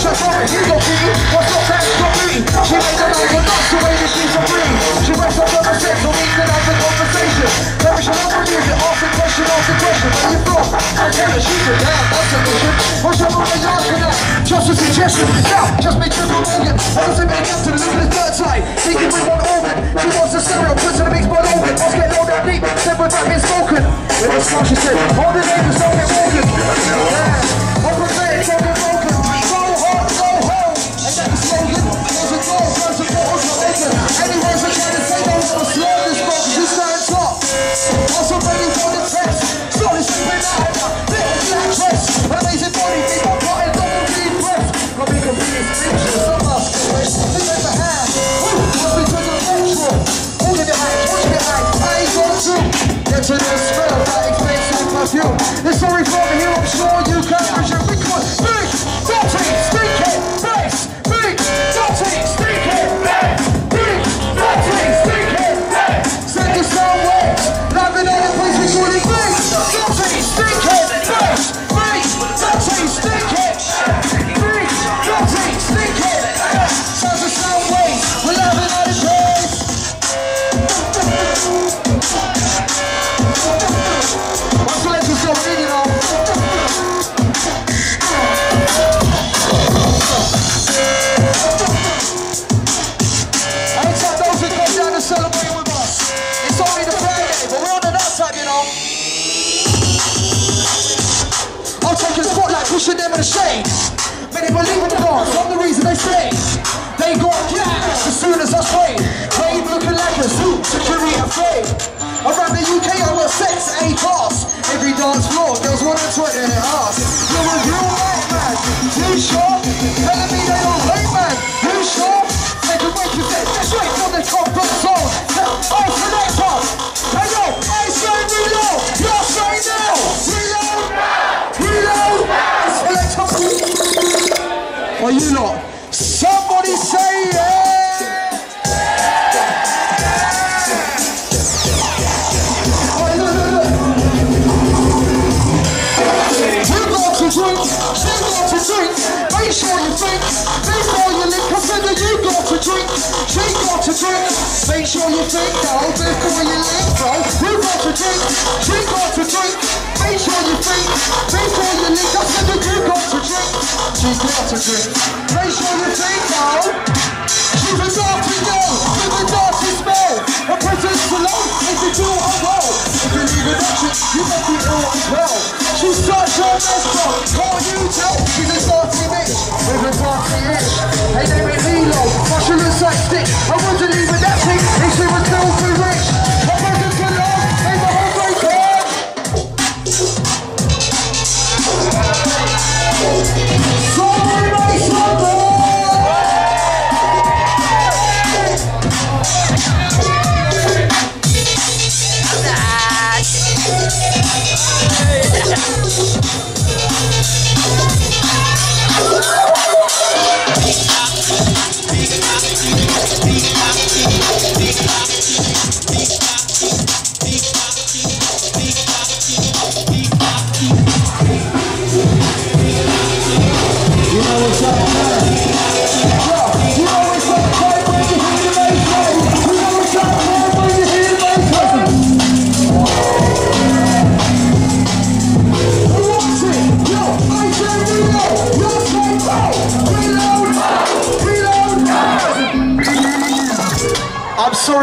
Shut here you go. Just a suggestion, just make sure I'm organ. I don't say make up to the of the third side. Thinking one organ. She wants a stereo, puts in the mix by organ. Let's get low down deep, step with that being spoken. A smash, she said, all the neighbors don't get. Pushing them in the shade. Many believe in the dance, I'm the reason they stay. They got gas as soon as I spray. Brave looking like a zoo, security afraid. Around the UK, I got sex A class. Every dance floor, girls wanna twerk their ass. Drink, she got to drink. Make sure you think before you lick. Consider you got to drink, she got to drink. Make sure you think now before you lick, bro. You got to drink, she got to drink. Make sure you think before you lick. Consider you got to drink, she got to drink. Make sure you think now. She's a dirty girl with a dirty smell. Her presence alone. If you leave you must be ill well. She's such a mess up, can't you tell? She's a dirty bitch with. Hey, name it Lilo, Russia looks like stick. I wouldn't leave it that thing if she too rich.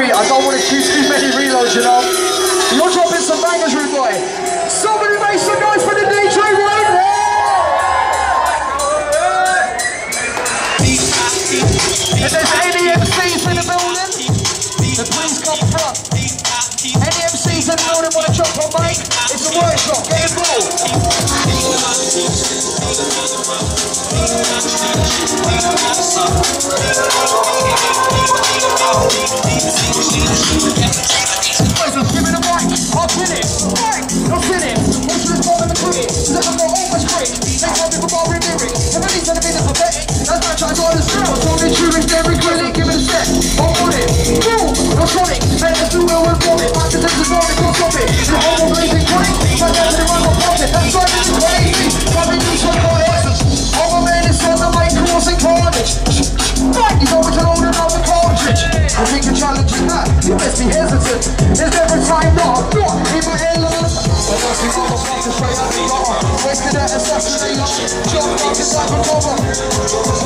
I'm I don't want to choose too many reloads, you know. You're dropping some bangers, rude boy. Somebody make some noise for the DJ right. If there's any MCs in the building, then please come front. Any MCs in the building want to jump on mic? It's a workshop, get involved. Connect assassination. Jump up, it's like rover.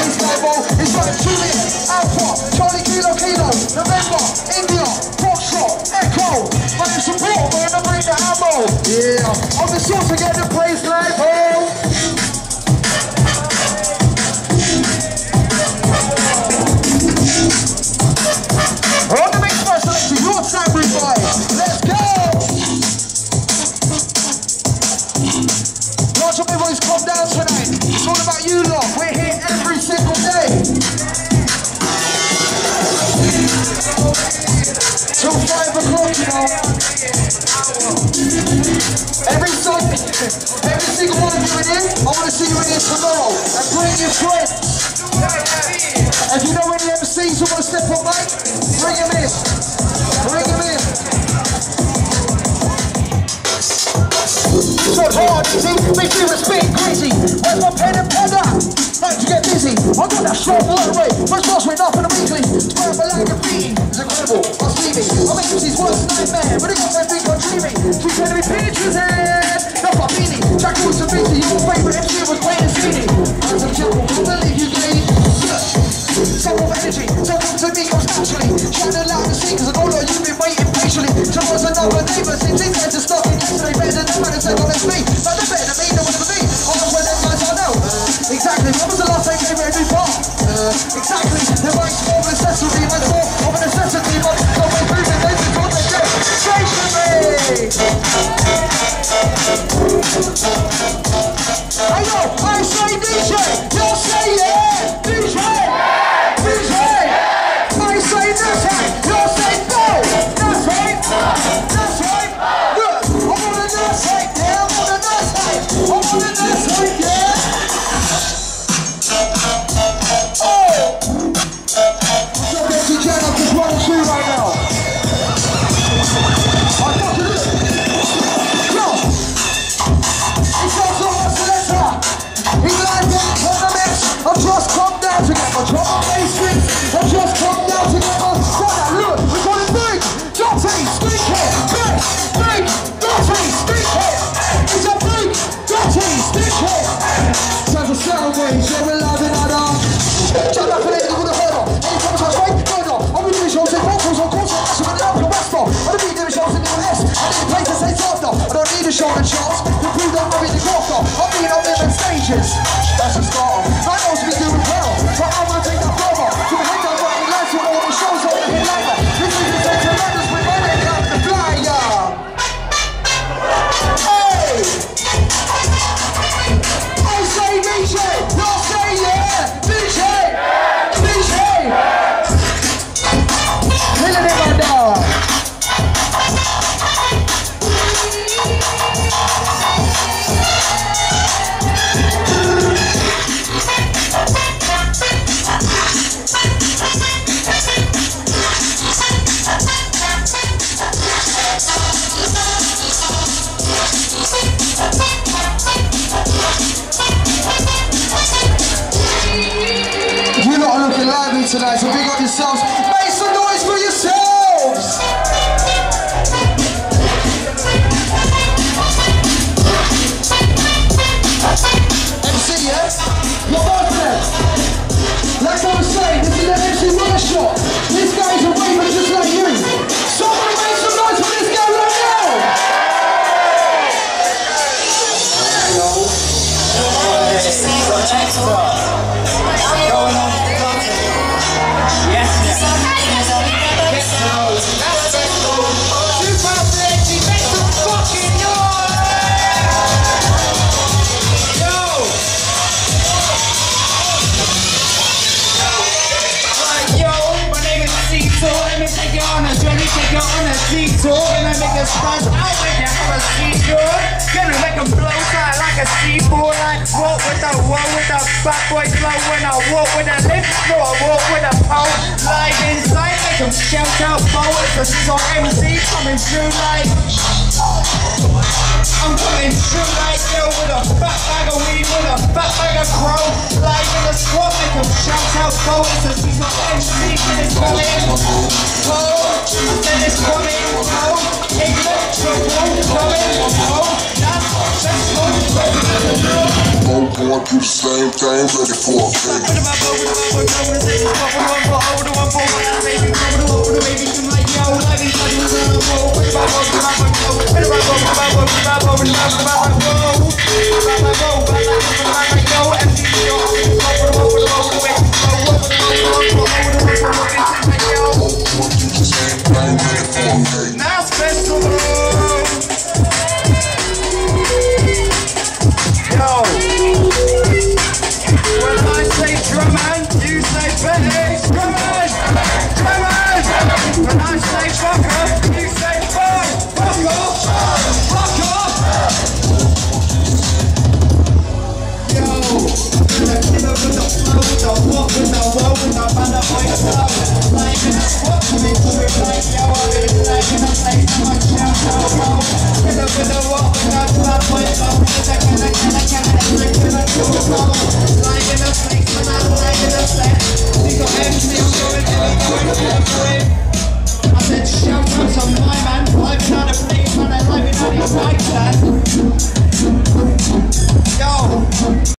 Ace Bravo, it's like Juliet, Alpha, Charlie Kilo Kilo, November, India, Foxtrot, Echo, my name support, I'm bring the ammo. Yeah, on the source to the place all about you lot. want you in I want to see you in here tomorrow. And bring your friends. If you know any MCs who want to step up, mate, bring them in. Bring them in. So hard, easy, make makes me respect crazy. Where's my pen and pen Time to get busy. I got that short water First boss went up in a weekly. Swear my leg of feeding is incredible. I'm sleeping. I make MCs worse than nightmare. But they got everything I'm dreaming. She's going to be pitchers eh? Sean Charles, the don't worry. I've been on them stages. tonight, so big up yourselves. On your honesty tour, gonna make a splash. Out when down have a seashore Gonna make a blow tight like a seaboard. I walk with a wall with a fat boy flow. When I walk with a lift, no I walk with a pole. Live inside, make them shout out forward The song MC coming through like I'm coming Beckham. Shout out Bowens and she's not MC it's coming home. It's coming home. England, coming home. That's coming. I'm going through the same things ready for a. What about with the you roll. When I say drumming, you say bitch. Drumming! Drumming! When I say fucker, you say fuck. Fuck off! Fuck off! Yo! What with the what with the man that I love? Like, what with me, what with me?